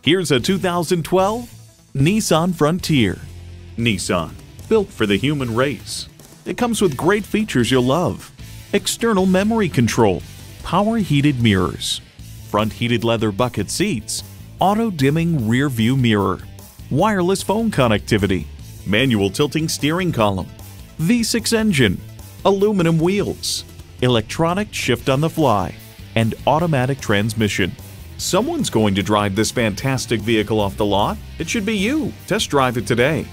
Here's a 2012 Nissan Frontier. Nissan, built for the human race. It comes with great features you'll love. External memory control, power heated mirrors, front heated leather bucket seats, auto dimming rear view mirror, wireless phone connectivity, manual tilting steering column, V6 engine, aluminum wheels, electronic shift on the fly, and automatic transmission. Someone's going to drive this fantastic vehicle off the lot. It should be you. Test drive it today.